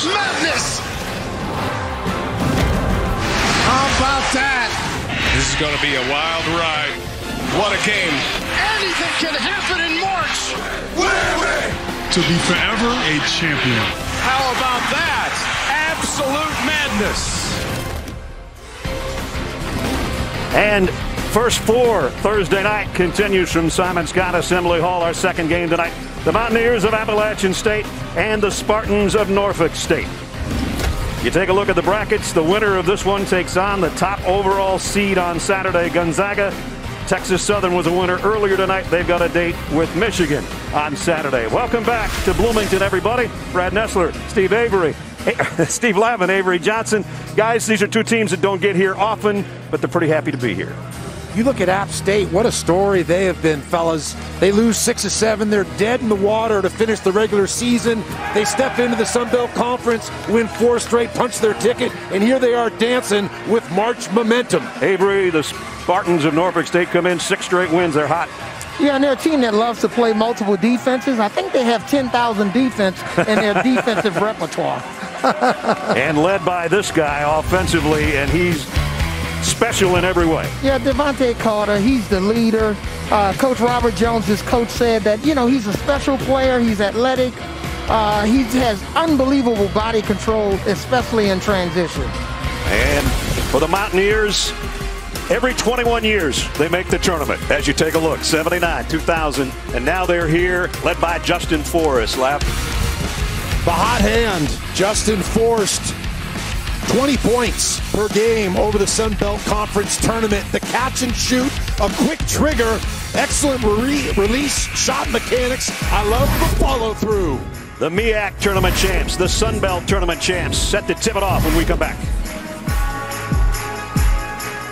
March Madness! How about that? This is going to be a wild ride. What a game. Anything can happen in March! to be forever a champion. How about that? Absolute madness. And first four Thursday night continues from Simon Skjodt Assembly Hall. Our second game tonight. The Mountaineers of Appalachian State and the Spartans of Norfolk State. You take a look at the brackets. The winner of this one takes on the top overall seed on Saturday, Gonzaga. Texas Southern was a winner earlier tonight. They've got a date with Michigan on Saturday. Welcome back to Bloomington, everybody. Brad Nessler, Steve Avery, Steve Lavin, Avery Johnson. Guys, these are two teams that don't get here often, but they're pretty happy to be here. You look at App State, what a story they have been, fellas. They lose six or seven. They're dead in the water to finish the regular season. They step into the Sun Belt Conference, win four straight, punch their ticket, and here they are dancing with March momentum. Avery, the Spartans of Norfolk State come in six straight wins. They're hot. Yeah, and they're a team that loves to play multiple defenses. I think they have 10,000 defense in their defensive repertoire. and led by this guy offensively, and he's special in every way. Yeah, Devante Carter, he's the leader. Uh, coach Robert Jones, his coach, said that, you know, he's a special player. He's athletic. Uh, he has unbelievable body control, especially in transition. And for the Mountaineers, every 21 years they make the tournament. As you take a look, 79, 2000, and now they're here, led by Justin Forrest. Lap. The hot hand, Justin Forrest. 20 points per game over the Sun Belt Conference tournament. The catch and shoot, a quick trigger, excellent re- release, shot mechanics. I love the follow through. The MEAC tournament champs, the Sun Belt tournament champs, set to tip it off when we come back.